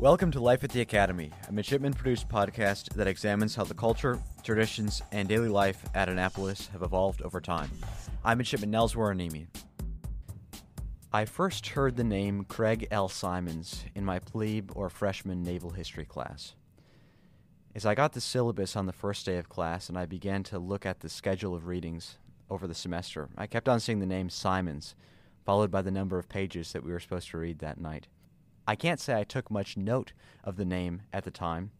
Welcome to Life at the Academy, a midshipman produced podcast that examines how the culture, traditions, and daily life at Annapolis have evolved over time. I'm midshipman Nels Waranimi. I first heard the name Craig L. Symonds in my plebe or freshman naval history class. As I got the syllabus on the first day of class and I began to look at the schedule of readings over the semester, I kept on seeing the name Symonds, followed by the number of pages that we were supposed to read that night. I can't say I took much note of the name at the time,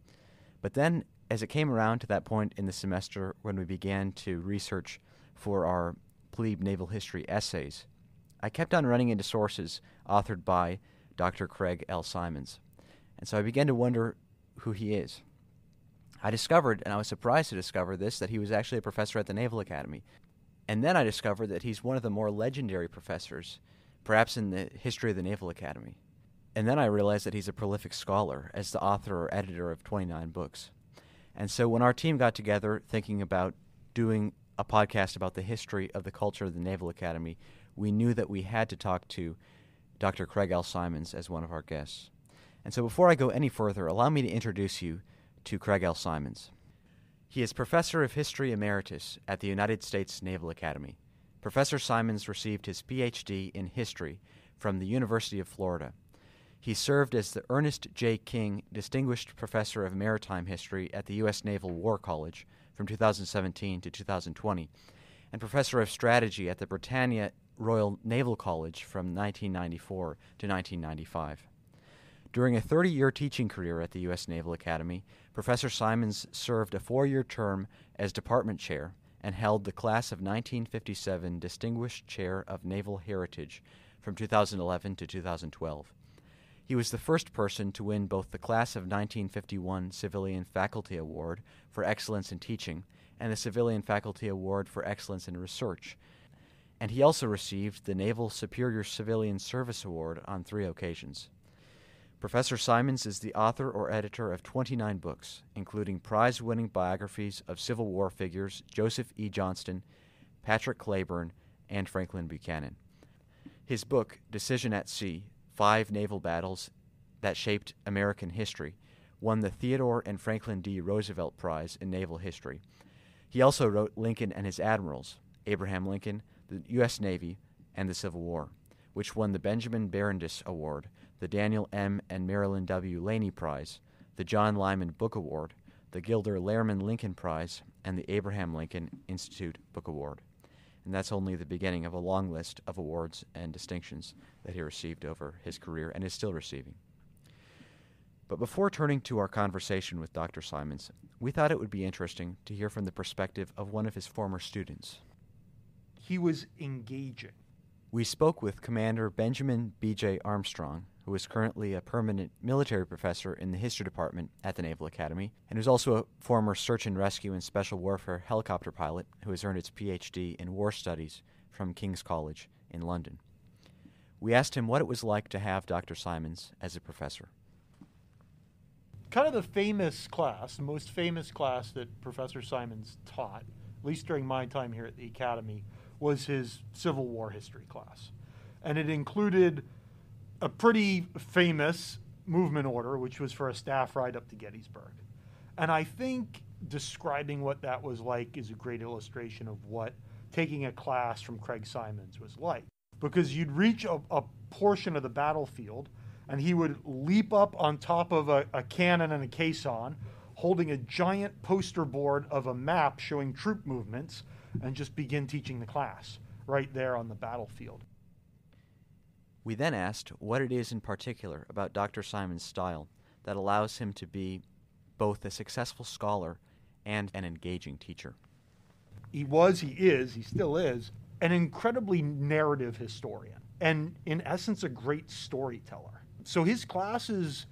but then as it came around to that point in the semester when we began to research for our plebe naval history essays, I kept on running into sources authored by Dr. Craig L. Symonds. And so I began to wonder who he is. I discovered, and I was surprised to discover this, that he was actually a professor at the Naval Academy. And then I discovered that he's one of the more legendary professors, perhaps in the history of the Naval Academy. And then I realized that he's a prolific scholar, as the author or editor of 29 books. And so when our team got together thinking about doing a podcast about the history of the culture of the Naval Academy, we knew that we had to talk to Dr. Craig L. Symonds as one of our guests. And so before I go any further, allow me to introduce you to Craig L. Symonds. He is Professor of History Emeritus at the United States Naval Academy. Professor Symonds received his PhD in history from the University of Florida. He served as the Ernest J. King Distinguished Professor of Maritime History at the U.S. Naval War College from 2017 to 2020, and Professor of Strategy at the Britannia Royal Naval College from 1994 to 1995. During a 30 year teaching career at the U.S. Naval Academy, Professor Symonds served a four year term as department chair and held the Class of 1957 Distinguished Chair of Naval Heritage from 2011 to 2012. He was the first person to win both the Class of 1951 Civilian Faculty Award for Excellence in Teaching and the Civilian Faculty Award for Excellence in Research. And he also received the Naval Superior Civilian Service Award on three occasions. Professor Symonds is the author or editor of 29 books, including prize winning biographies of Civil War figures Joseph E. Johnston, Patrick Cleburne, and Franklin Buchanan. His book, Decision at Sea Five Naval Battles That Shaped American History, won the Theodore and Franklin D. Roosevelt Prize in Naval History. He also wrote Lincoln and His Admirals, Abraham Lincoln, the U.S. Navy, and the Civil War, which won the Benjamin Barondess Award, the Daniel M. and Marilyn W. Laney Prize, the John Lyman Book Award, the Gilder Lehrman Lincoln Prize, and the Abraham Lincoln Institute Book Award. And that's only the beginning of a long list of awards and distinctions that he received over his career and is still receiving. But before turning to our conversation with Dr. Symonds, we thought it would be interesting to hear from the perspective of one of his former students. He was engaging. We spoke with Commander Benjamin B.J. Armstrong, who is currently a permanent military professor in the history department at the Naval Academy, and who's also a former search and rescue and special warfare helicopter pilot who has earned its PhD in war studies from King's College in London. We asked him what it was like to have Dr. Symonds as a professor. Kind of the famous class, the most famous class that Professor Symonds taught, at least during my time here at the Academy, was his Civil War history class. And it included a pretty famous movement order, which was for a staff ride up to Gettysburg. And I think describing what that was like is a great illustration of what taking a class from Craig Symonds was like. Because you'd reach a, a portion of the battlefield, and he would leap up on top of a, a cannon and a caisson, holding a giant poster board of a map showing troop movements, and just begin teaching the class right there on the battlefield. We then asked what it is in particular about Dr. Symonds' style that allows him to be both a successful scholar and an engaging teacher. He was, he is, he still is, an incredibly narrative historian and, in essence, a great storyteller. So his classes,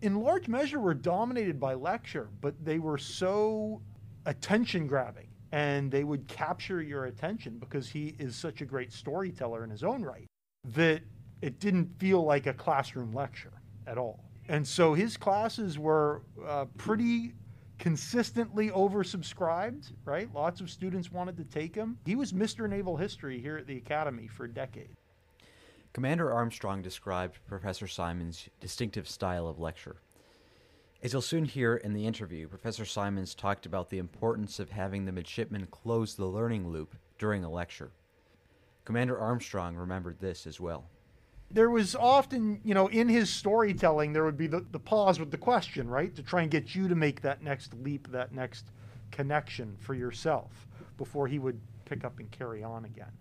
in large measure, were dominated by lecture, but they were so attention grabbing and they would capture your attention because he is such a great storyteller in his own right that it didn't feel like a classroom lecture at all. And so his classes were uh, pretty consistently oversubscribed, right? Lots of students wanted to take him. He was Mr. Naval History here at the Academy for a decade. Commander Armstrong described Professor Symonds' distinctive style of lecture. As you'll soon hear in the interview, Professor Symonds talked about the importance of having the midshipmen close the learning loop during a lecture. Commander Armstrong remembered this as well. There was often, you know, in his storytelling, there would be the, the pause with the question, right? To try and get you to make that next leap, that next connection for yourself before he would pick up and carry on again.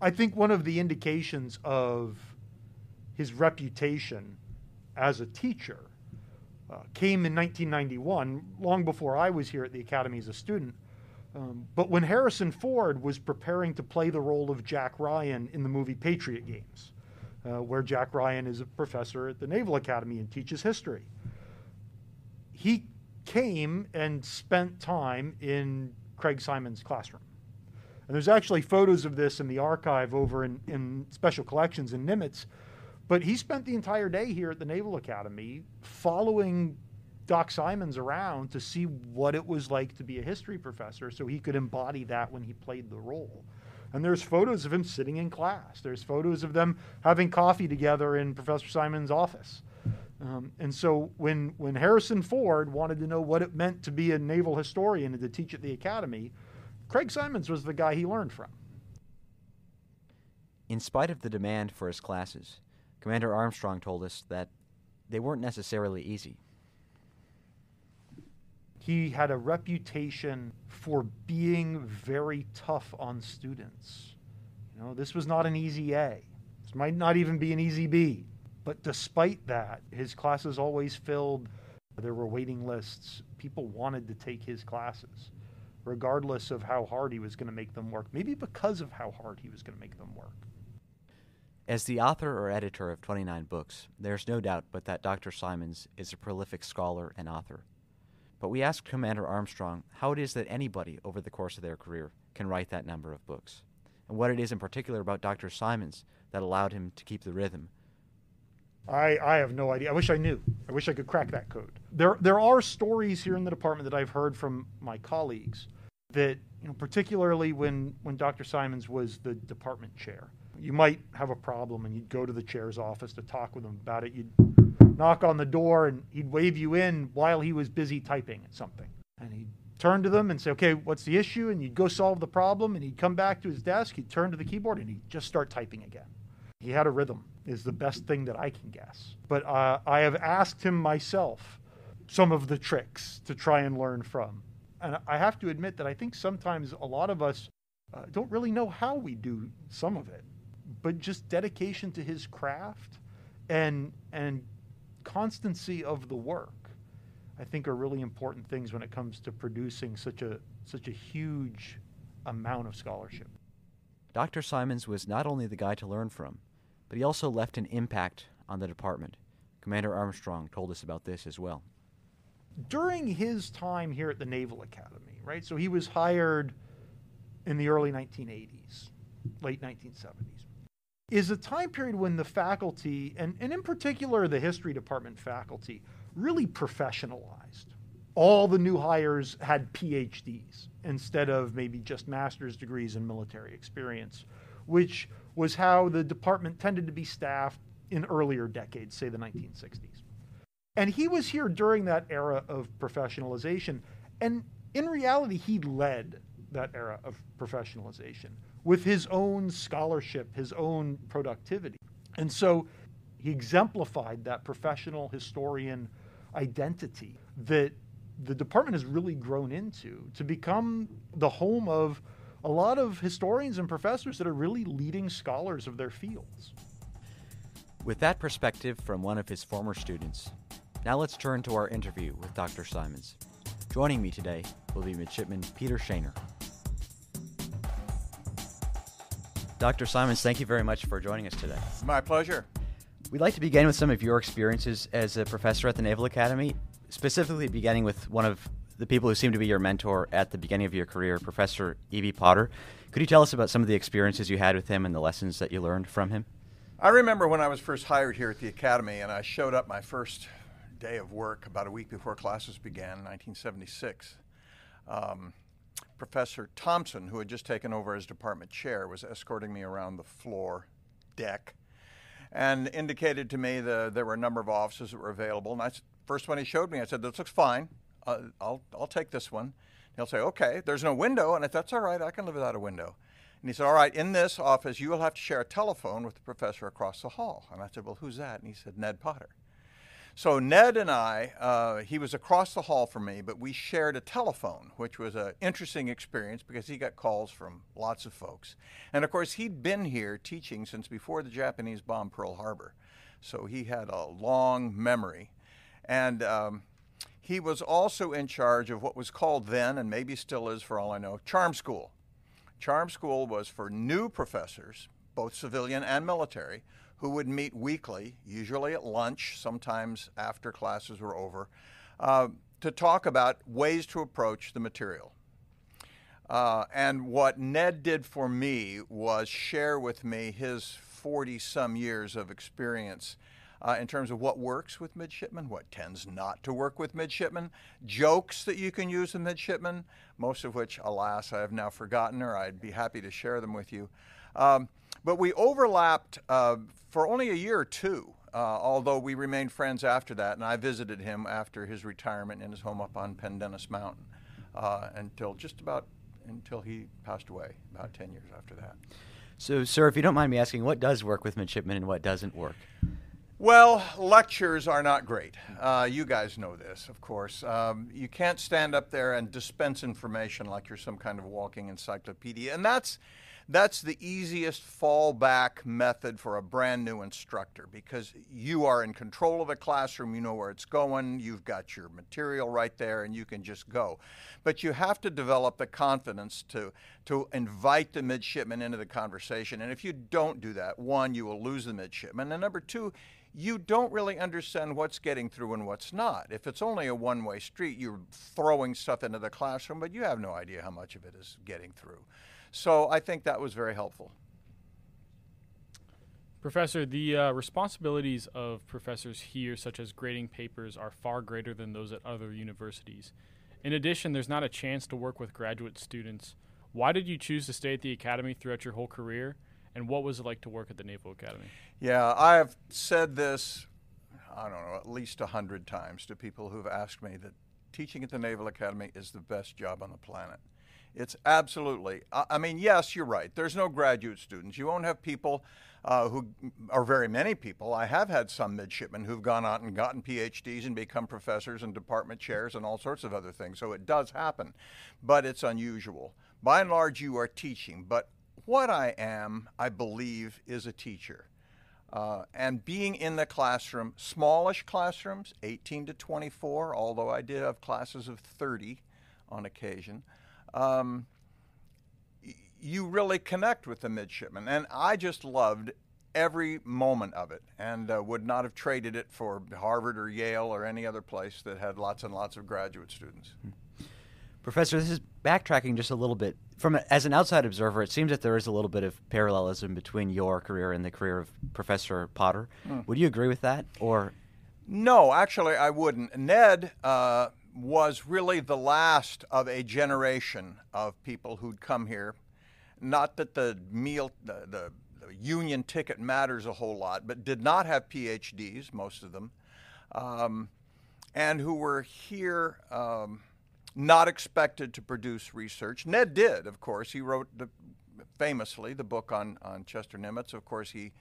I think one of the indications of his reputation as a teacher uh, came in 1991, long before I was here at the Academy as a student. Um, but when Harrison Ford was preparing to play the role of Jack Ryan in the movie Patriot Games, uh, where Jack Ryan is a professor at the Naval Academy and teaches history, he came and spent time in Craig Symonds' classroom. And there's actually photos of this in the archive over in, in special collections in Nimitz. But he spent the entire day here at the Naval Academy following Doc Symonds around to see what it was like to be a history professor so he could embody that when he played the role. And there's photos of him sitting in class. There's photos of them having coffee together in Professor Symonds' office. Um, and so when, when Harrison Ford wanted to know what it meant to be a naval historian and to teach at the academy, Craig Symonds was the guy he learned from. In spite of the demand for his classes, Commander Armstrong told us that they weren't necessarily easy. He had a reputation for being very tough on students. You know, this was not an easy A. This might not even be an easy B. But despite that, his classes always filled. There were waiting lists. People wanted to take his classes regardless of how hard he was going to make them work, maybe because of how hard he was going to make them work. As the author or editor of 29 books, there's no doubt but that Dr. Symonds is a prolific scholar and author. But we asked Commander Armstrong how it is that anybody over the course of their career can write that number of books, and what it is in particular about Dr. Symonds that allowed him to keep the rhythm. I, I have no idea. I wish I knew. I wish I could crack that code. There, there are stories here in the department that I've heard from my colleagues that, you know, particularly when, when Dr. Symonds was the department chair, you might have a problem and you'd go to the chair's office to talk with him about it. You'd knock on the door and he'd wave you in while he was busy typing at something. And he'd turn to them and say, okay, what's the issue? And you'd go solve the problem and he'd come back to his desk, he'd turn to the keyboard and he'd just start typing again. He had a rhythm, is the best thing that I can guess. But uh, I have asked him myself some of the tricks to try and learn from and I have to admit that I think sometimes a lot of us uh, don't really know how we do some of it, but just dedication to his craft and and constancy of the work, I think are really important things when it comes to producing such a such a huge amount of scholarship. Dr. Symonds was not only the guy to learn from, but he also left an impact on the department. Commander Armstrong told us about this as well during his time here at the Naval Academy, right? So he was hired in the early 1980s, late 1970s, is a time period when the faculty, and, and in particular the history department faculty, really professionalized. All the new hires had PhDs instead of maybe just master's degrees and military experience, which was how the department tended to be staffed in earlier decades, say the 1960s. And he was here during that era of professionalization. And in reality, he led that era of professionalization with his own scholarship, his own productivity. And so he exemplified that professional historian identity that the department has really grown into to become the home of a lot of historians and professors that are really leading scholars of their fields. With that perspective from one of his former students, now let's turn to our interview with Dr. Symonds. Joining me today will be Midshipman Peter Shaner. Dr. Symonds, thank you very much for joining us today. My pleasure. We'd like to begin with some of your experiences as a professor at the Naval Academy, specifically beginning with one of the people who seem to be your mentor at the beginning of your career, Professor E.B. Potter. Could you tell us about some of the experiences you had with him and the lessons that you learned from him? I remember when I was first hired here at the Academy and I showed up my first day of work about a week before classes began in 1976. Um, Professor Thompson, who had just taken over as department chair, was escorting me around the floor deck. and indicated to me that there were a number of offices that were available. And I, first one he showed me, I said, "This looks fine. Uh, I'll I'll take this one." He'll say, "Okay, there's no window," and I thought, "That's all right. I can live without a window." And he said, All right, in this office, you will have to share a telephone with the professor across the hall. And I said, Well, who's that? And he said, Ned Potter. So Ned and I, uh, he was across the hall from me, but we shared a telephone, which was an interesting experience because he got calls from lots of folks. And of course, he'd been here teaching since before the Japanese bombed Pearl Harbor. So he had a long memory. And um, he was also in charge of what was called then, and maybe still is for all I know, Charm School. Charm School was for new professors, both civilian and military, who would meet weekly, usually at lunch, sometimes after classes were over, uh, to talk about ways to approach the material. Uh, and what Ned did for me was share with me his 40 some years of experience uh, in terms of what works with midshipmen, what tends not to work with midshipmen, jokes that you can use with midshipmen, most of which, alas, I have now forgotten, or I'd be happy to share them with you. Um, but we overlapped uh, for only a year or two, uh, although we remained friends after that, and I visited him after his retirement in his home up on Pendennis Mountain uh, until just about until he passed away, about 10 years after that. So, sir, if you don't mind me asking, what does work with midshipmen and what doesn't work? Well, lectures are not great. Uh, you guys know this, of course. Um, you can't stand up there and dispense information like you're some kind of walking encyclopedia, and that's that's the easiest fallback method for a brand new instructor because you are in control of the classroom, you know where it's going, you've got your material right there, and you can just go. But you have to develop the confidence to, to invite the midshipman into the conversation. And if you don't do that, one, you will lose the midshipman. And number two, you don't really understand what's getting through and what's not. If it's only a one way street, you're throwing stuff into the classroom, but you have no idea how much of it is getting through. So I think that was very helpful. Professor, the uh, responsibilities of professors here, such as grading papers, are far greater than those at other universities. In addition, there's not a chance to work with graduate students. Why did you choose to stay at the academy throughout your whole career? And what was it like to work at the Naval Academy? Yeah, I have said this, I don't know, at least a hundred times to people who've asked me that teaching at the Naval Academy is the best job on the planet. It's absolutely, I mean, yes, you're right. There's no graduate students. You won't have people uh, who are very many people. I have had some midshipmen who've gone out and gotten PhDs and become professors and department chairs and all sorts of other things. So it does happen, but it's unusual. By and large, you are teaching, but what I am, I believe, is a teacher. Uh, and being in the classroom, smallish classrooms, 18 to 24, although I did have classes of 30 on occasion, um, you really connect with the midshipmen. And I just loved every moment of it and uh, would not have traded it for Harvard or Yale or any other place that had lots and lots of graduate students. Hmm. Professor, this is backtracking just a little bit. From as an outside observer, it seems that there is a little bit of parallelism between your career and the career of Professor Potter. Mm. Would you agree with that, or? No, actually, I wouldn't. Ned uh, was really the last of a generation of people who'd come here. Not that the meal, the, the, the union ticket matters a whole lot, but did not have PhDs, most of them, um, and who were here. Um, not expected to produce research. Ned did, of course. He wrote the, famously the book on, on Chester Nimitz. Of course, he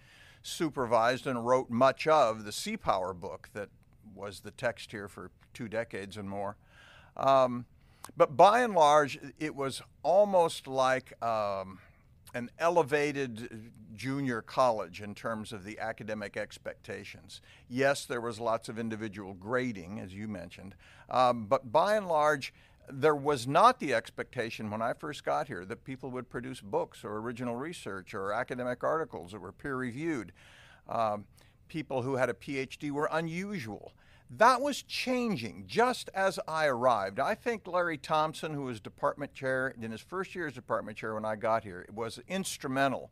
supervised and wrote much of the Sea Power book that was the text here for two decades and more. Um, but by and large, it was almost like um, an elevated junior college in terms of the academic expectations. Yes, there was lots of individual grading, as you mentioned, um, but by and large, there was not the expectation when I first got here that people would produce books or original research or academic articles that were peer reviewed. Um, people who had a PhD were unusual. That was changing just as I arrived. I think Larry Thompson, who was department chair in his first year as department chair when I got here, was instrumental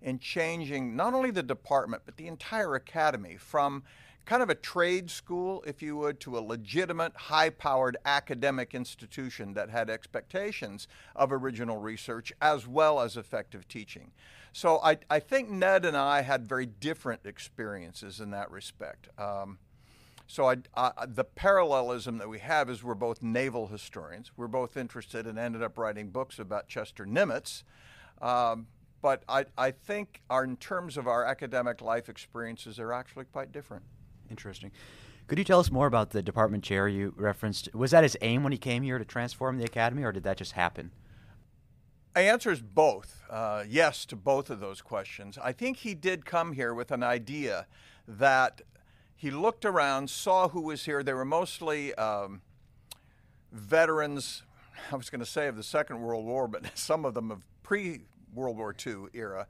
in changing not only the department but the entire academy from kind of a trade school, if you would, to a legitimate, high powered academic institution that had expectations of original research as well as effective teaching. So I, I think Ned and I had very different experiences in that respect. Um, so I, I, the parallelism that we have is we're both naval historians. We're both interested and ended up writing books about Chester Nimitz. Um, but I, I think our, in terms of our academic life experiences, are actually quite different. Interesting. Could you tell us more about the department chair you referenced? Was that his aim when he came here to transform the academy, or did that just happen? I answers both. Uh, yes to both of those questions. I think he did come here with an idea that he looked around, saw who was here. They were mostly um, veterans, I was going to say of the Second World War, but some of them of pre World War II era.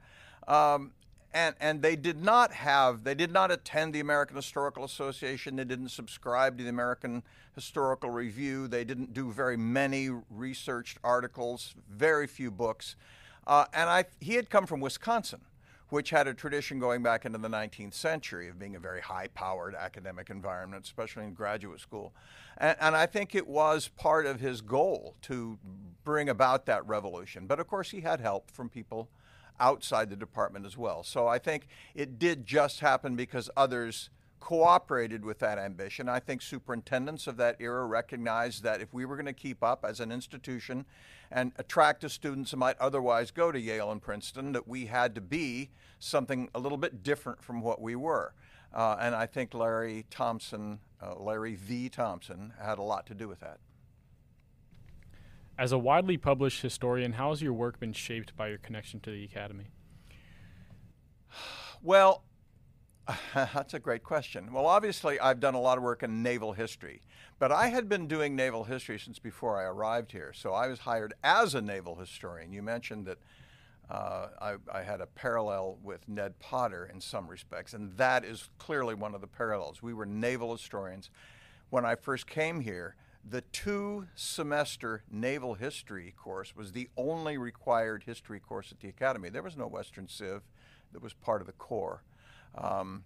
Um, and, and they did not have, they did not attend the American Historical Association. They didn't subscribe to the American Historical Review. They didn't do very many researched articles, very few books. Uh, and I, he had come from Wisconsin, which had a tradition going back into the 19th century of being a very high powered academic environment, especially in graduate school. And, and, I think it was part of his goal to bring about that revolution. But of course, he had help from people outside the department as well. So I think it did just happen because others cooperated with that ambition. I think superintendents of that era recognized that if we were going to keep up as an institution and attract the students who might otherwise go to Yale and Princeton, that we had to be something a little bit different from what we were. Uh, and I think Larry Thompson, uh, Larry V. Thompson, had a lot to do with that. As a widely published historian, how has your work been shaped by your connection to the Academy? Well, that's a great question. Well, obviously, I've done a lot of work in naval history, but I had been doing naval history since before I arrived here. So I was hired as a naval historian. You mentioned that uh, I, I, had a parallel with Ned Potter in some respects, and that is clearly one of the parallels. We were naval historians. When I first came here, the two semester naval history course was the only required history course at the academy. There was no Western Civ that was part of the core. Um,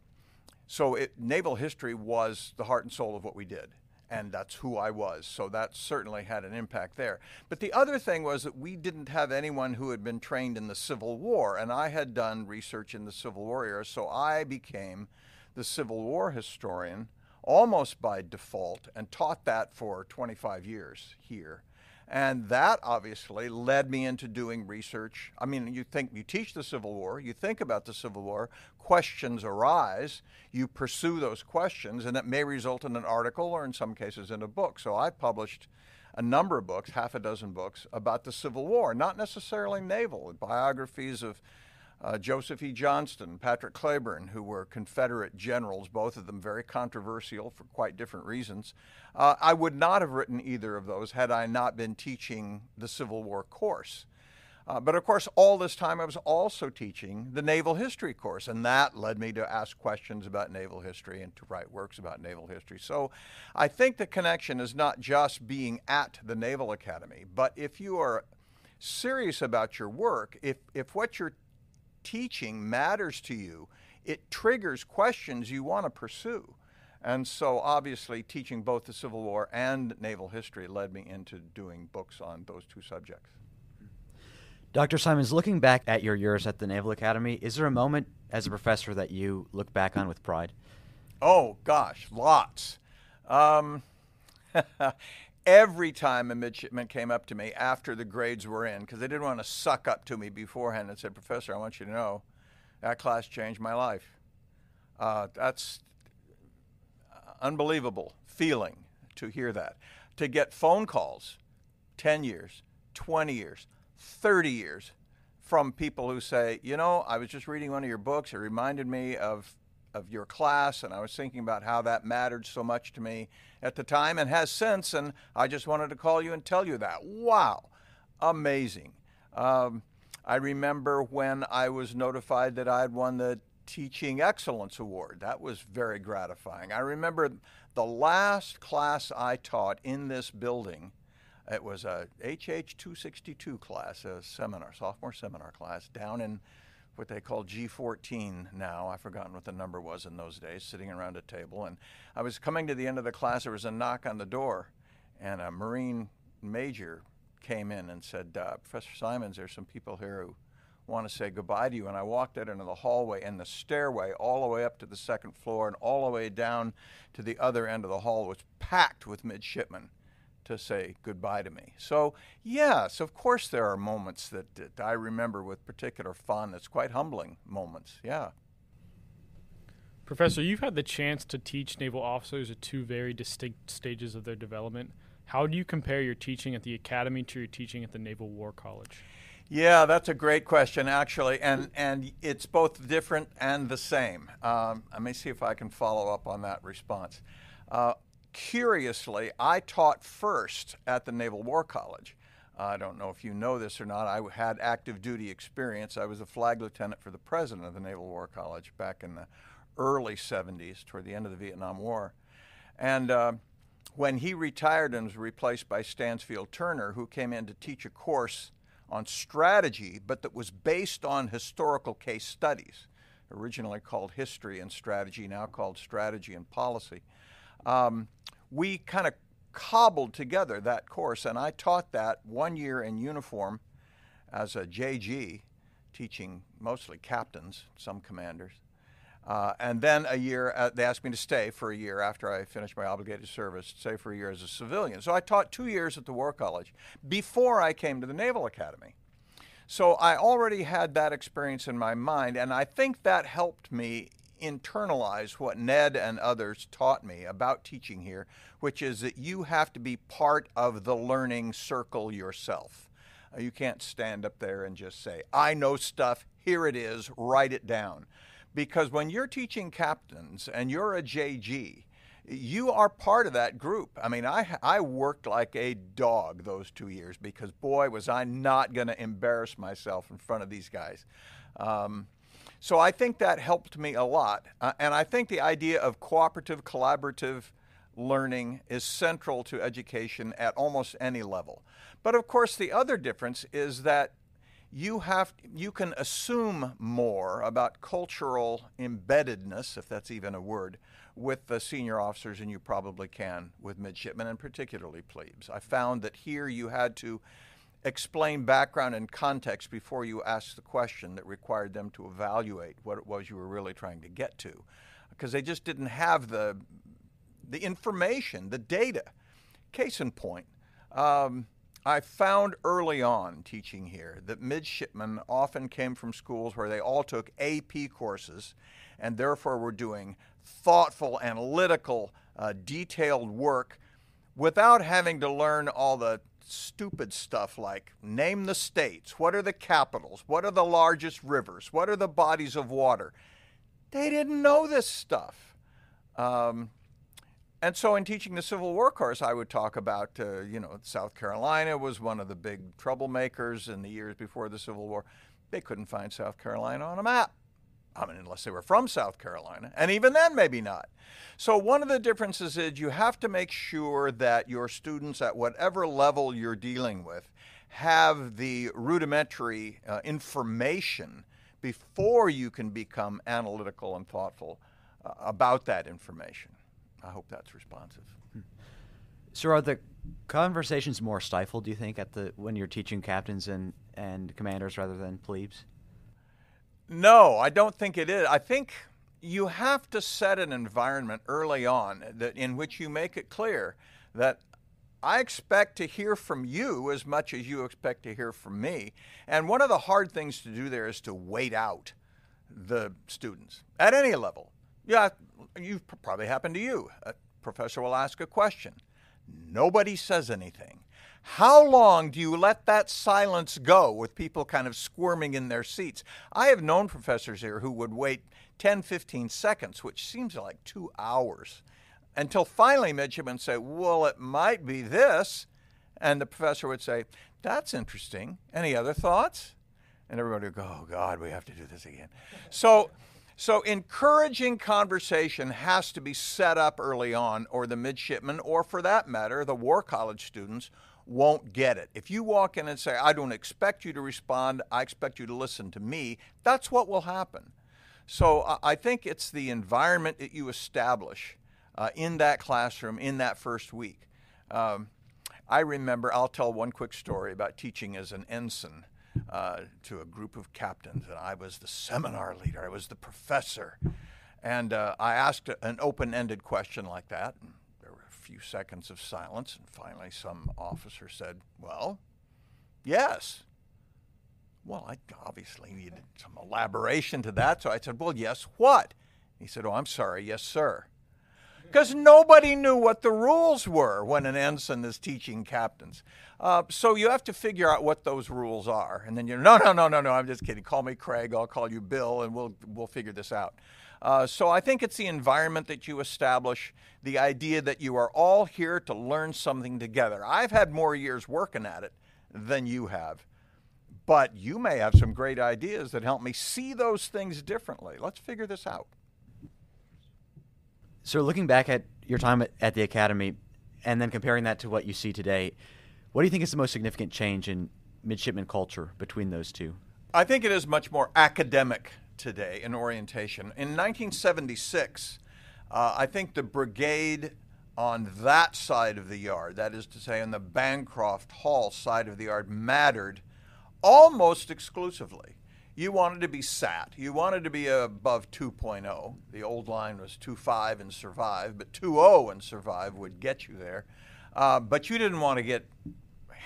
so it, naval history was the heart and soul of what we did. And that's who I was. So that certainly had an impact there. But the other thing was that we didn't have anyone who had been trained in the Civil War. And I had done research in the Civil War era. So I became the Civil War historian almost by default and taught that for 25 years here. And that obviously led me into doing research. I mean, you think you teach the Civil War, you think about the Civil War, questions arise, you pursue those questions, and that may result in an article or in some cases in a book. So I published a number of books, half a dozen books, about the Civil War, not necessarily naval, biographies of uh, Joseph E. Johnston, Patrick Cleburne, who were Confederate generals, both of them very controversial for quite different reasons. Uh, I would not have written either of those had I not been teaching the Civil War course. Uh, but of course, all this time I was also teaching the naval history course, and that led me to ask questions about naval history and to write works about naval history. So I think the connection is not just being at the Naval Academy, but if you are serious about your work, if, if what you're teaching matters to you, it triggers questions you want to pursue. And so, obviously, teaching both the Civil War and naval history led me into doing books on those two subjects. Dr. Symonds, looking back at your years at the Naval Academy, is there a moment as a professor that you look back on with pride? Oh, gosh, lots. Um, every time a midshipman came up to me after the grades were in, because they didn't want to suck up to me beforehand and said, Professor, I want you to know that class changed my life. Uh, that's unbelievable feeling to hear that. To get phone calls 10 years, 20 years, 30 years from people who say, you know, I was just reading one of your books. It reminded me of of your class, and I was thinking about how that mattered so much to me at the time and has since, and I just wanted to call you and tell you that. Wow, amazing. Um, I remember when I was notified that I had won the Teaching Excellence Award. That was very gratifying. I remember the last class I taught in this building. It was a HH 262 class, a seminar, sophomore seminar class down in what they call G14 now. I've forgotten what the number was in those days, sitting around a table. And I was coming to the end of the class. There was a knock on the door, and a Marine major came in and said, uh, Professor Symonds, there's some people here who want to say goodbye to you. And I walked out into the hallway and the stairway all the way up to the second floor and all the way down to the other end of the hall was packed with midshipmen to say goodbye to me. So, yes, of course, there are moments that, that I remember with particular fondness, quite humbling moments, yeah. Professor, you've had the chance to teach naval officers at two very distinct stages of their development. How do you compare your teaching at the academy to your teaching at the Naval War College? Yeah, that's a great question, actually, and and it's both different and the same. Um, let me see if I can follow up on that response. Uh, curiously, I taught first at the Naval War College. I don't know if you know this or not. I had active duty experience. I was a flag lieutenant for the president of the Naval War College back in the early 70s, toward the end of the Vietnam War. And uh, when he retired and was replaced by Stansfield Turner, who came in to teach a course on strategy, but that was based on historical case studies, originally called History and Strategy, now called Strategy and Policy. Um, we kind of cobbled together that course, and I taught that one year in uniform as a JG, teaching mostly captains, some commanders. Uh, and then a year, uh, they asked me to stay for a year after I finished my obligated service, stay for a year as a civilian. So I taught two years at the War College before I came to the Naval Academy. So I already had that experience in my mind, and I think that helped me internalize what Ned and others taught me about teaching here, which is that you have to be part of the learning circle yourself. Uh, you can't stand up there and just say, I know stuff, here it is, write it down. Because when you're teaching captains and you're a JG, you are part of that group. I mean, I, I worked like a dog those two years because, boy, was I not going to embarrass myself in front of these guys. Um, so I think that helped me a lot. Uh, and I think the idea of cooperative, collaborative learning is central to education at almost any level. But of course, the other difference is that you have you can assume more about cultural embeddedness, if that's even a word, with the senior officers than you probably can with midshipmen and particularly plebes. I found that here you had to explain background and context before you asked the question that required them to evaluate what it was you were really trying to get to, because they just didn't have the the information, the data. Case in point. Um, I found early on teaching here that midshipmen often came from schools where they all took AP courses and therefore were doing thoughtful, analytical, uh, detailed work without having to learn all the stupid stuff like name the states, what are the capitals, what are the largest rivers, what are the bodies of water. They didn't know this stuff. Um, and so, in teaching the Civil War course, I would talk about, uh, you know, South Carolina was one of the big troublemakers in the years before the Civil War. They couldn't find South Carolina on a map. I mean, unless they were from South Carolina, and even then, maybe not. So, one of the differences is you have to make sure that your students, at whatever level you're dealing with, have the rudimentary uh, information before you can become analytical and thoughtful uh, about that information. I hope that's responsive. So are the conversations more stifled, do you think, at the when you're teaching captains and, and commanders rather than plebes? No, I don't think it is. I think you have to set an environment early on that in which you make it clear that I expect to hear from you as much as you expect to hear from me. And one of the hard things to do there is to wait out the students at any level. Yeah, you've probably happened to you. A professor will ask a question. Nobody says anything. How long do you let that silence go with people kind of squirming in their seats? I have known professors here who would wait 10, 15 seconds, which seems like two hours, until finally midshipmen say, Well, it might be this. And the professor would say, That's interesting. Any other thoughts? And everybody would go, Oh, God, we have to do this again. So, so, encouraging conversation has to be set up early on, or the midshipmen, or for that matter, the War College students, won't get it. If you walk in and say, I don't expect you to respond, I expect you to listen to me, that's what will happen. So I think it's the environment that you establish uh, in that classroom in that first week. Um, I remember, I'll tell one quick story about teaching as an ensign uh, to a group of captains, and I was the seminar leader, I was the professor. And uh, I asked an open ended question like that. And few seconds of silence, and finally, some officer said, Well, yes. Well, I obviously needed some elaboration to that, so I said, Well, yes, what? He said, Oh, I'm sorry, yes, sir. Because nobody knew what the rules were when an ensign is teaching captains. Uh, so you have to figure out what those rules are. And then you're, no, no, no, no, no, I'm just kidding. Call me Craig, I'll call you Bill, and we'll, we'll figure this out. Uh, so I think it's the environment that you establish, the idea that you are all here to learn something together. I've had more years working at it than you have, but you may have some great ideas that help me see those things differently. Let's figure this out. So, looking back at your time at, at the academy and then comparing that to what you see today, what do you think is the most significant change in midshipman culture between those two? I think it is much more academic today in orientation. In 1976, uh, I think the brigade on that side of the yard, that is to say, on the Bancroft Hall side of the yard, mattered almost exclusively. You wanted to be SAT. You wanted to be above 2.0. The old line was 2.5 and survive, but 2.0 and survive would get you there. Uh, but you didn't want to get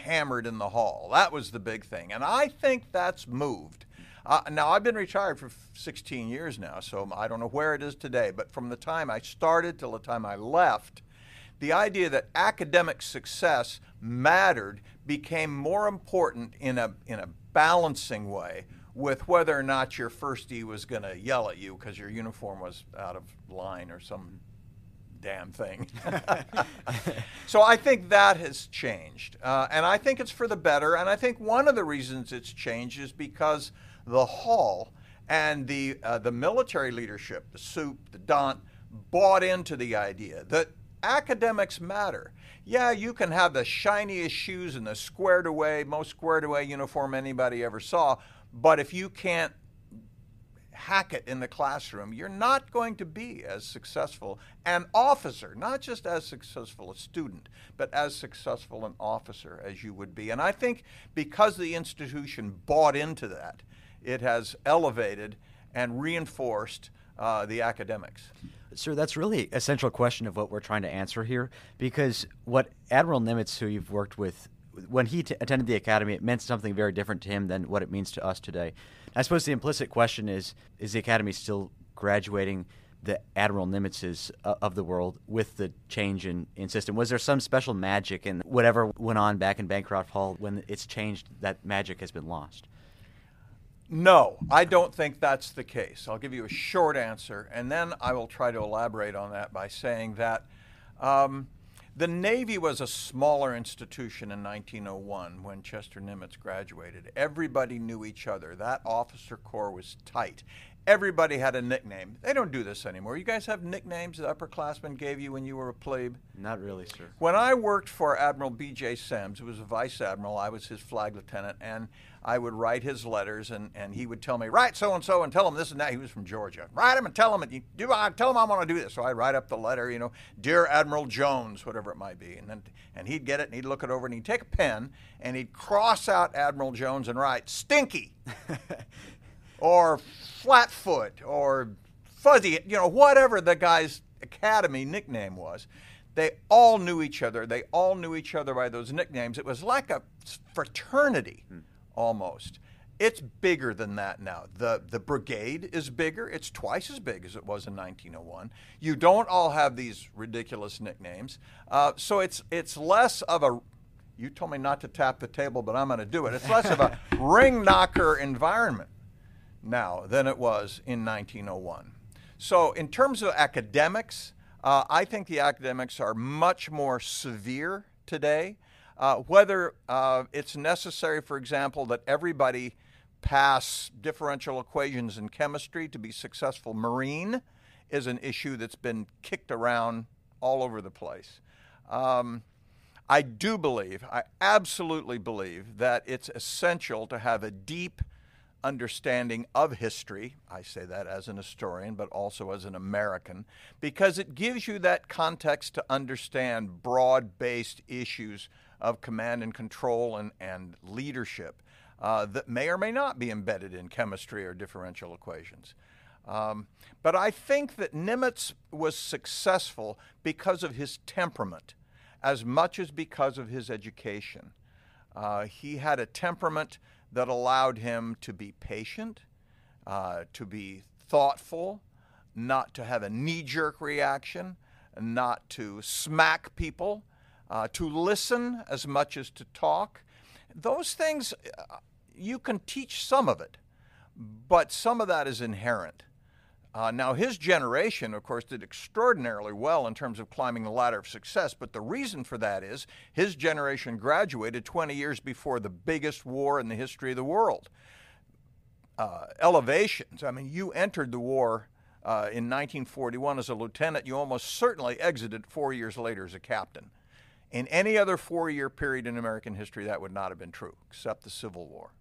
hammered in the hall. That was the big thing. And I think that's moved. Uh, now, I've been retired for 16 years now, so I don't know where it is today, but from the time I started till the time I left, the idea that academic success mattered became more important in a, in a balancing way with whether or not your firstie was going to yell at you because your uniform was out of line or some damn thing. so I think that has changed. Uh, and I think it's for the better. And I think one of the reasons it's changed is because the Hall and the, uh, the military leadership, the soup, the DONT, bought into the idea that academics matter. Yeah, you can have the shiniest shoes and the squared away, most squared away uniform anybody ever saw, but if you can't hack it in the classroom, you're not going to be as successful an officer, not just as successful a student, but as successful an officer as you would be. And I think because the institution bought into that, it has elevated and reinforced uh, the academics. Sir, that's really a central question of what we're trying to answer here, because what Admiral Nimitz, who you've worked with, when he t- attended the academy, it meant something very different to him than what it means to us today. I suppose the implicit question is: Is the academy still graduating the Admiral Nimitzes uh, of the world with the change in, in system? Was there some special magic in whatever went on back in Bancroft Hall when it's changed? That magic has been lost. No, I don't think that's the case. I'll give you a short answer, and then I will try to elaborate on that by saying that um, the Navy was a smaller institution in 1901 when Chester Nimitz graduated. Everybody knew each other. That officer corps was tight. Everybody had a nickname. They don't do this anymore. You guys have nicknames that upperclassmen gave you when you were a plebe? Not really, sir. When I worked for Admiral B.J. Semmes, who was a vice admiral, I was his flag lieutenant, and I would write his letters, and, and he would tell me, write so and so, and tell him this and that. He was from Georgia. Write him and tell him, and do I tell him I want to do this. So I'd write up the letter, you know, dear Admiral Jones, whatever it might be, and then and he'd get it and he'd look it over and he'd take a pen and he'd cross out Admiral Jones and write stinky. or Flatfoot or Fuzzy, you know, whatever the guy's academy nickname was. They all knew each other. They all knew each other by those nicknames. It was like a fraternity hmm. almost. It's bigger than that now. The the brigade is bigger. It's twice as big as it was in 1901. You don't all have these ridiculous nicknames. Uh, so it's it's less of a you told me not to tap the table, but I'm going to do it. It's less of a ring knocker environment now than it was in 1901. So, in terms of academics, uh, I think the academics are much more severe today. Uh, whether uh, it's necessary, for example, that everybody pass differential equations in chemistry to be successful marine is an issue that's been kicked around all over the place. Um, I do believe, I absolutely believe, that it's essential to have a deep understanding of history. I say that as an historian, but also as an American, because it gives you that context to understand broad based issues of command and control and, and leadership uh, that may or may not be embedded in chemistry or differential equations. Um, but I think that Nimitz was successful because of his temperament as much as because of his education. Uh, he had a temperament that allowed him to be patient, uh, to be thoughtful, not to have a knee jerk reaction, not to smack people, uh, to listen as much as to talk. Those things, uh, you can teach some of it, but some of that is inherent. Uh, now, his generation, of course, did extraordinarily well in terms of climbing the ladder of success, but the reason for that is his generation graduated 20 years before the biggest war in the history of the world. Uh, elevations, I mean, you entered the war uh, in 1941 as a lieutenant, you almost certainly exited four years later as a captain. In any other four year period in American history, that would not have been true, except the Civil War.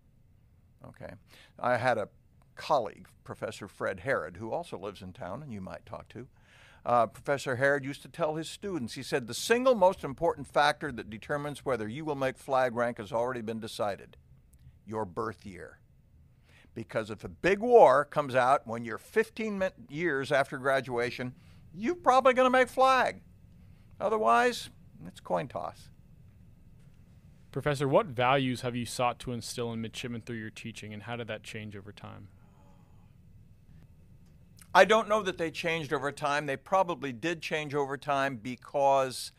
Okay. I had a colleague, Professor Fred Harrod, who also lives in town and you might talk to. Uh, Professor Harrod used to tell his students, he said, the single most important factor that determines whether you will make flag rank has already been decided your birth year. Because if a big war comes out when you're 15 years after graduation, you're probably going to make flag. Otherwise, it's coin toss. Professor, what values have you sought to instill in midshipmen through your teaching, and how did that change over time? I don't know that they changed over time. They probably did change over time because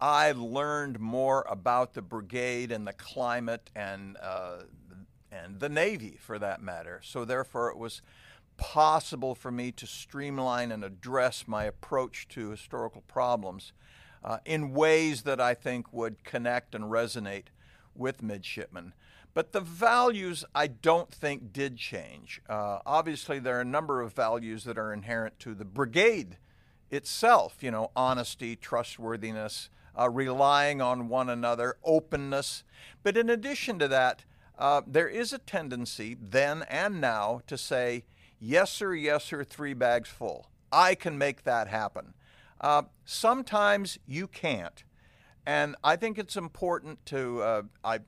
I learned more about the brigade and the climate and uh, and the Navy, for that matter. So therefore, it was possible for me to streamline and address my approach to historical problems uh, in ways that I think would connect and resonate with midshipmen. But the values I don't think did change. Uh, obviously, there are a number of values that are inherent to the brigade itself, you know, honesty, trustworthiness, uh, relying on one another, openness. But in addition to that, uh, there is a tendency then and now to say, yes, sir, yes, sir, three bags full. I can make that happen. Uh, sometimes you can't. And I think it's important to, uh, I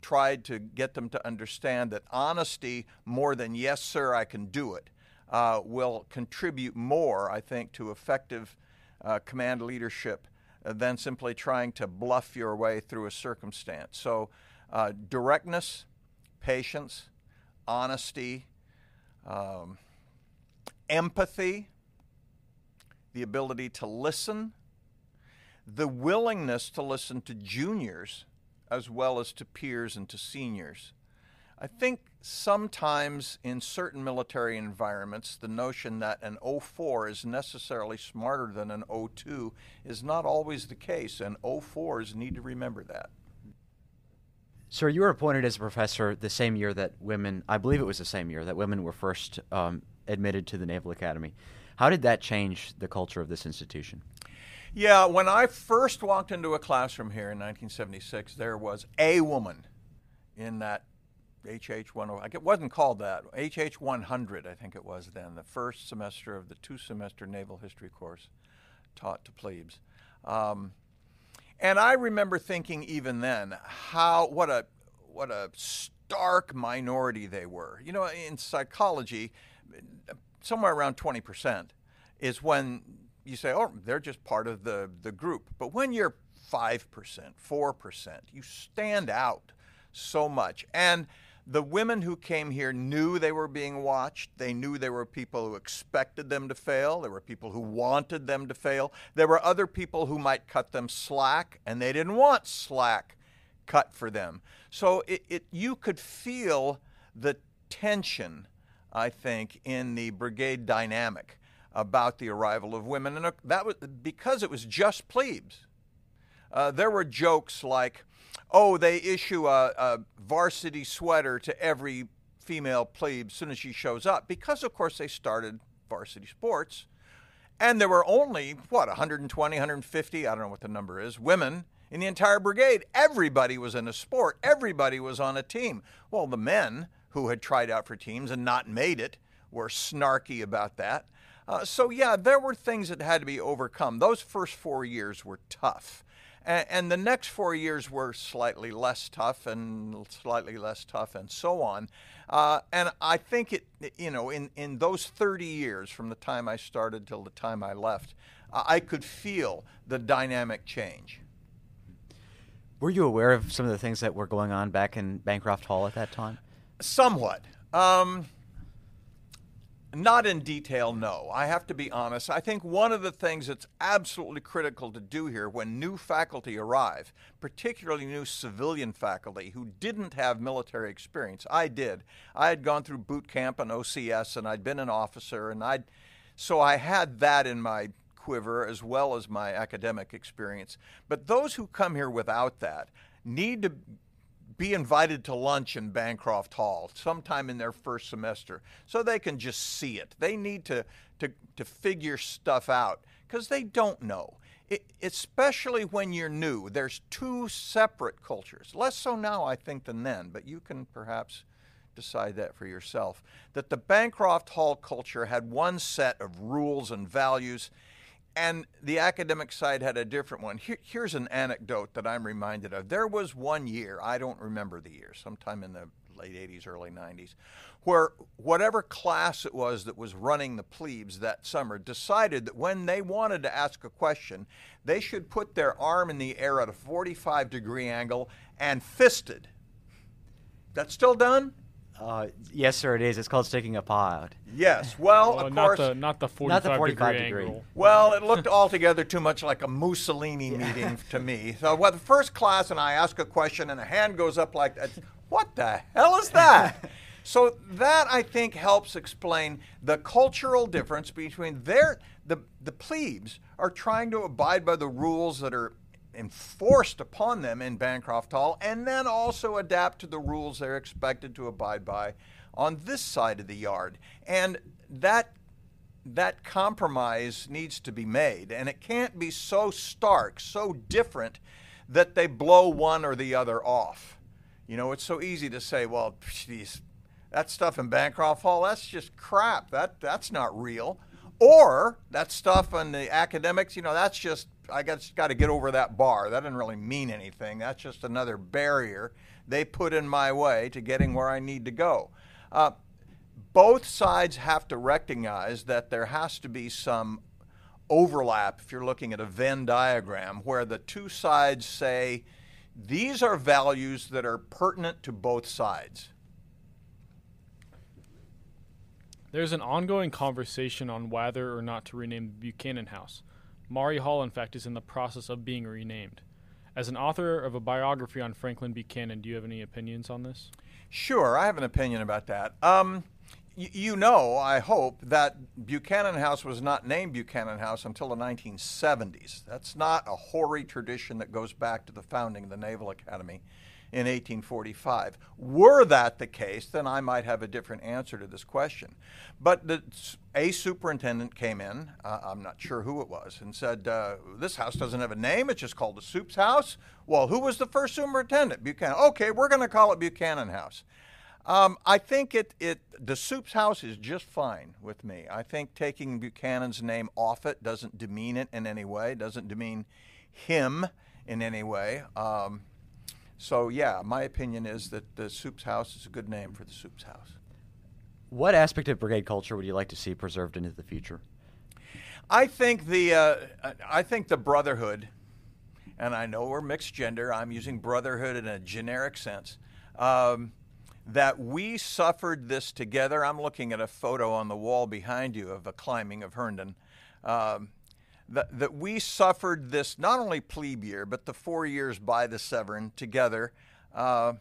tried to get them to understand that honesty, more than yes, sir, I can do it, uh, will contribute more, I think, to effective uh, command leadership than simply trying to bluff your way through a circumstance. So, uh, directness, patience, honesty, um, empathy, the ability to listen, the willingness to listen to juniors as well as to peers and to seniors. I think sometimes in certain military environments, the notion that an 04 is necessarily smarter than an 02 is not always the case, and 04s need to remember that. Sir, you were appointed as a professor the same year that women, I believe it was the same year, that women were first um, admitted to the Naval Academy. How did that change the culture of this institution? Yeah, when I first walked into a classroom here in 1976, there was a woman in that HH 100. It wasn't called that. HH 100, I think it was then, the first semester of the two semester naval history course taught to plebes. Um, and I remember thinking even then how what a what a stark minority they were. You know, in psychology, somewhere around 20% is when you say, oh, they're just part of the, the group. But when you're 5%, 4%, you stand out so much. And the women who came here knew they were being watched. They knew there were people who expected them to fail. There were people who wanted them to fail. There were other people who might cut them slack, and they didn't want slack cut for them. So it, it you could feel the tension, I think, in the brigade dynamic about the arrival of women, and that was because it was just plebes. Uh, there were jokes like, "Oh, they issue a, a varsity sweater to every female plebe as soon as she shows up," because of course they started varsity sports, and there were only what 120, 150, I don't know what the number is, women In the entire brigade, everybody was in a sport, everybody was on a team. Well, the men who had tried out for teams and not made it were snarky about that. Uh, so, yeah, there were things that had to be overcome. Those first four years were tough. And, and the next four years were slightly less tough and slightly less tough and so on. Uh, and I think it, you know, in, in those 30 years from the time I started till the time I left, uh, I could feel the dynamic change. Were you aware of some of the things that were going on back in Bancroft Hall at that time? Somewhat. Um, not in detail, no. I have to be honest. I think one of the things that's absolutely critical to do here when new faculty arrive, particularly new civilian faculty who didn't have military experience, I did. I had gone through boot camp and OCS and I'd been an officer and I'd so I had that in my quiver as well as my academic experience. But those who come here without that need to be invited to lunch in Bancroft Hall sometime in their first semester so they can just see it. They need to, to, to figure stuff out because they don't know. It, especially when you're new, there's two separate cultures. Less so now, I think, than then, but you can perhaps decide that for yourself. That the Bancroft Hall culture had one set of rules and values, and the academic side had a different one. Here, here's an anecdote that I'm reminded of. There was one year, I don't remember the year, sometime in the late 80s, early 90s, where whatever class it was that was running the plebes that summer decided that when they wanted to ask a question, they should put their arm in the air at a 45 degree angle and fisted. That's still done? Uh, yes, sir, it is. It's called sticking a pod. Yes. Well, Well, of not course. the not the 45, Not the 45 degree, degree. angle. Well, it looked altogether too much like a Mussolini meeting to me. So, well, the first class, and I ask a question, and a hand goes up like that. What the hell is that? so that I think helps explain the cultural difference between their the the plebes are trying to abide by the rules that are enforced upon them in Bancroft Hall, and then also adapt to the rules they're expected to abide by on this side of the yard. And that that compromise needs to be made, and it can't be so stark, so different that they blow one or the other off. You know, it's so easy to say, well, geez, that stuff in Bancroft Hall, that's just crap. That that's not real. Or that stuff on the academics, you know, that's just I got got to get over that bar. That doesn't really mean anything. That's just another barrier they put in my way to getting where I need to go. Uh, both sides have to recognize that there has to be some overlap if you're looking at a Venn diagram where the two sides say these are values that are pertinent to both sides. There's an ongoing conversation on whether or not to rename the Buchanan House. Maury Hall, in fact, is in the process of being renamed. As an author of a biography on Franklin Buchanan, do you have any opinions on this? Sure, I have an opinion about that. Um, y- you know, I hope, that Buchanan House was not named Buchanan House until the 1970s. That's not a hoary tradition that goes back to the founding of the Naval Academy in 1845. Were that the case, then I might have a different answer to this question. But the, a superintendent came in, uh, I'm not sure who it was, and said, uh, This house doesn't have a name, it's just called the Supe's House. Well, who was the first superintendent? Buchanan. Okay, we're going to call it Buchanan House. Um, I think it, it the Supe's House is just fine with me. I think taking Buchanan's name off it doesn't demean it in any way, doesn't demean him in any way. Um, so yeah, my opinion is that the Supe's House is a good name for the Supe's House. What aspect of brigade culture would you like to see preserved into the future? I think the uh, I think the brotherhood, and I know we're mixed gender. I'm using brotherhood in a generic sense. Um, that we suffered this together. I'm looking at a photo on the wall behind you of the climbing of Herndon. Um, that, that we suffered this not only plebe year, but the four years by the Severn together. Uh,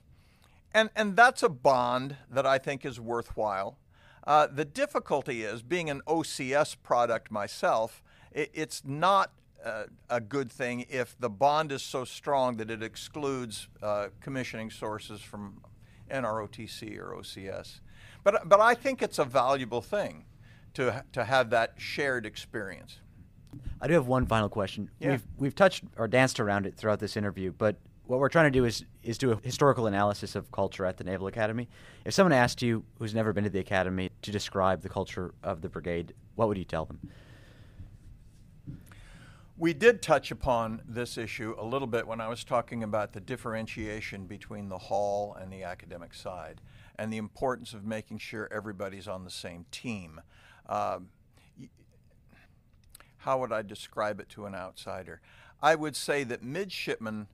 and, and that's a bond that I think is worthwhile. Uh, the difficulty is, being an OCS product myself, it, it's not uh, a good thing if the bond is so strong that it excludes uh, commissioning sources from NROTC or OCS. But, but I think it's a valuable thing to, to have that shared experience. I do have one final question. Yeah. We've we've touched or danced around it throughout this interview, but what we're trying to do is is do a historical analysis of culture at the Naval Academy. If someone asked you who's never been to the academy to describe the culture of the brigade, what would you tell them? We did touch upon this issue a little bit when I was talking about the differentiation between the hall and the academic side and the importance of making sure everybody's on the same team. Um, how would I describe it to an outsider? I would say that midshipmen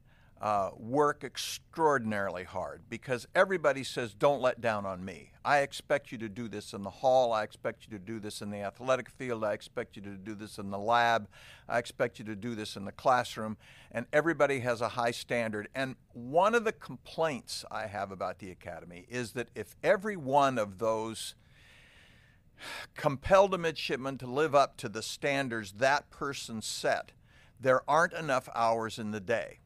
uh, work extraordinarily hard because everybody says, Don't let down on me. I expect you to do this in the hall. I expect you to do this in the athletic field. I expect you to do this in the lab. I expect you to do this in the classroom. And everybody has a high standard. And one of the complaints I have about the academy is that if every one of those compelled a midshipman to live up to the standards that person set, there aren't enough hours in the day.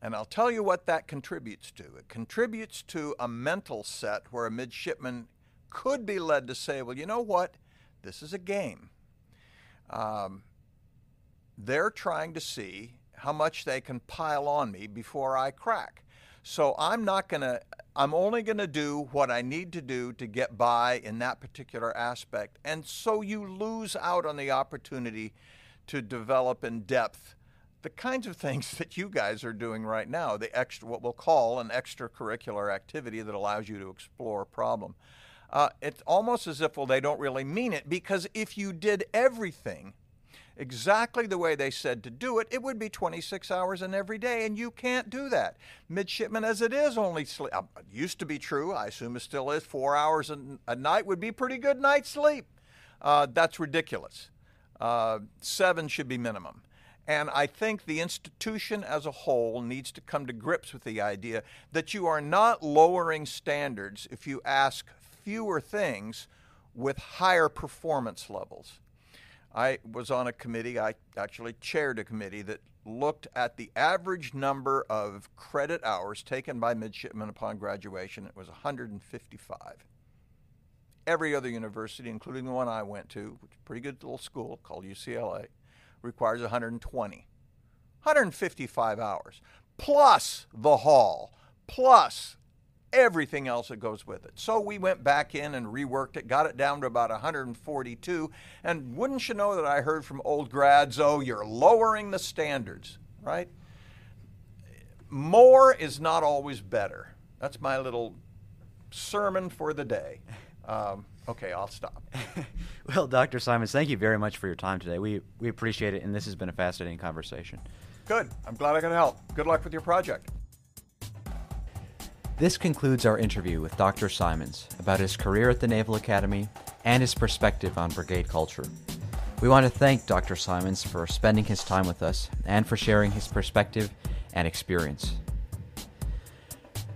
And I'll tell you what that contributes to. It contributes to a mental set where a midshipman could be led to say, well, you know what? This is a game. Um, they're trying to see how much they can pile on me before I crack. So I'm not going to, I'm only going to do what I need to do to get by in that particular aspect. And so you lose out on the opportunity to develop in depth the kinds of things that you guys are doing right now, the extra, what we'll call an extracurricular activity that allows you to explore a problem. Uh, it's almost as if, well, they don't really mean it because if you did everything exactly the way they said to do it, it would be 26 hours in every day, and you can't do that. Midshipmen, as it is, only sleep. Uh, used to be true. I assume it still is. Four hours a, a night would be pretty good night's sleep. Uh, that's ridiculous. Uh, seven should be minimum. And I think the institution as a whole needs to come to grips with the idea that you are not lowering standards if you ask fewer things with higher performance levels. I was on a committee, I actually chaired a committee that looked at the average number of credit hours taken by midshipmen upon graduation. It was 155. Every other university, including the one I went to, which is a pretty good little school called UCLA, requires 120. 155 hours, plus the hall, plus everything else that goes with it. So we went back in and reworked it, got it down to about 142. And wouldn't you know that I heard from old grads, oh, you're lowering the standards, right? More is not always better. That's my little sermon for the day. Um, okay, I'll stop. well, Dr. Symonds, thank you very much for your time today. We, we appreciate it, and this has been a fascinating conversation. Good. I'm glad I could help. Good luck with your project. This concludes our interview with Dr. Symonds about his career at the Naval Academy and his perspective on brigade culture. We want to thank Dr. Symonds for spending his time with us and for sharing his perspective and experience.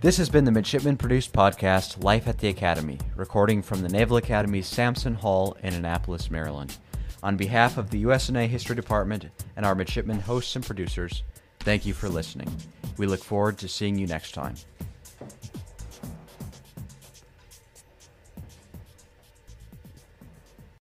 This has been the Midshipman produced podcast, Life at the Academy, recording from the Naval Academy's Sampson Hall in Annapolis, Maryland. On behalf of the USNA History Department and our midshipman hosts and producers, thank you for listening. We look forward to seeing you next time.